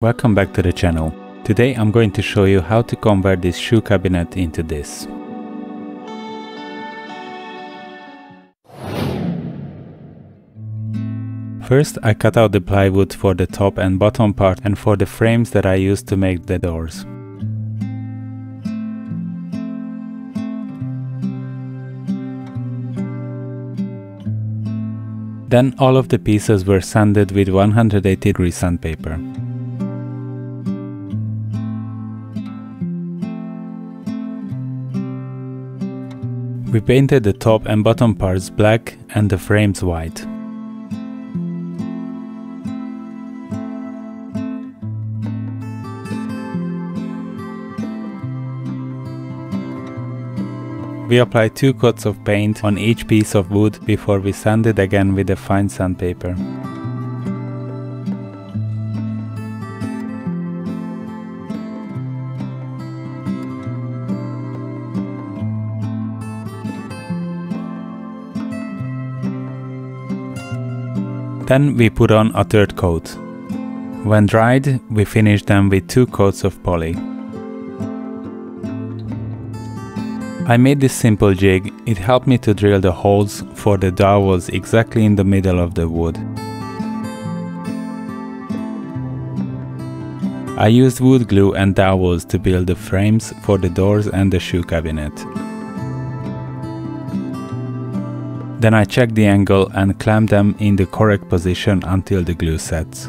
Welcome back to the channel. Today I'm going to show you how to convert this shoe cabinet into this. First I cut out the plywood for the top and bottom part and for the frames that I used to make the doors. Then all of the pieces were sanded with 180 degree sandpaper. We painted the top and bottom parts black and the frames white. We apply two coats of paint on each piece of wood before we sand it again with a fine sandpaper. Then we put on a third coat. When dried, we finish them with two coats of poly. I made this simple jig, it helped me to drill the holes for the dowels exactly in the middle of the wood. I used wood glue and dowels to build the frames for the doors and the shoe cabinet. Then I check the angle and clamp them in the correct position until the glue sets.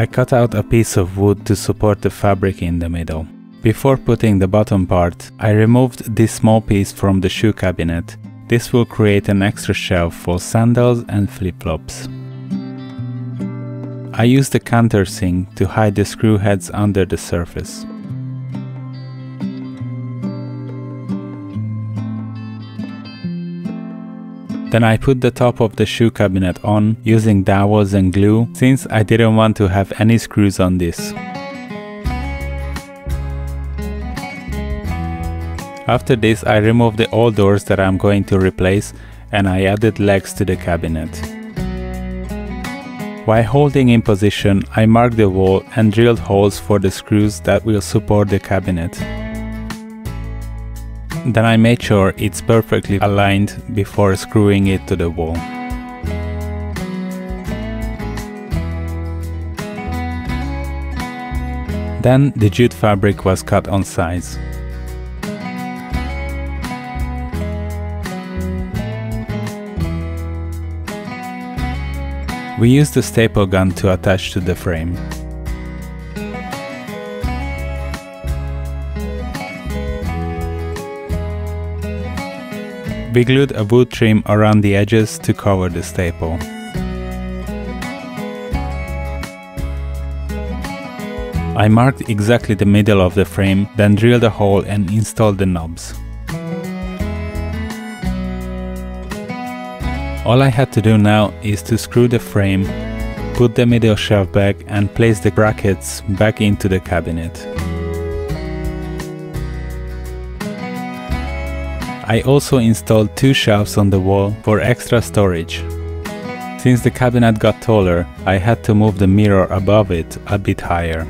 I cut out a piece of wood to support the fabric in the middle. Before putting the bottom part, I removed this small piece from the shoe cabinet. This will create an extra shelf for sandals and flip-flops. I used the countersink to hide the screw heads under the surface. Then I put the top of the shoe cabinet on using dowels and glue since I didn't want to have any screws on this. After this I removed the old doors that I'm going to replace and I added legs to the cabinet. While holding in position, I marked the wall and drilled holes for the screws that will support the cabinet. Then I made sure it's perfectly aligned before screwing it to the wall. Then the jute fabric was cut on size. We used a staple gun to attach to the frame. We glued a wood trim around the edges to cover the staple. I marked exactly the middle of the frame, then drilled a hole and installed the knobs. All I had to do now is to screw the frame, put the middle shelf back and place the brackets back into the cabinet. I also installed two shelves on the wall for extra storage. Since the cabinet got taller, I had to move the mirror above it a bit higher.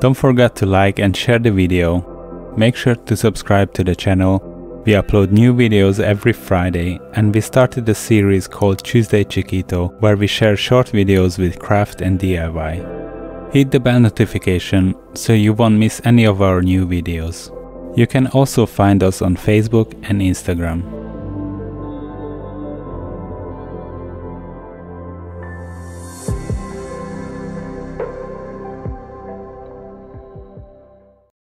Don't forget to like and share the video. Make sure to subscribe to the channel. We upload new videos every Friday and we started a series called Tuesday Chiquito where we share short videos with craft and DIY. Hit the bell notification so you won't miss any of our new videos. You can also find us on Facebook and Instagram.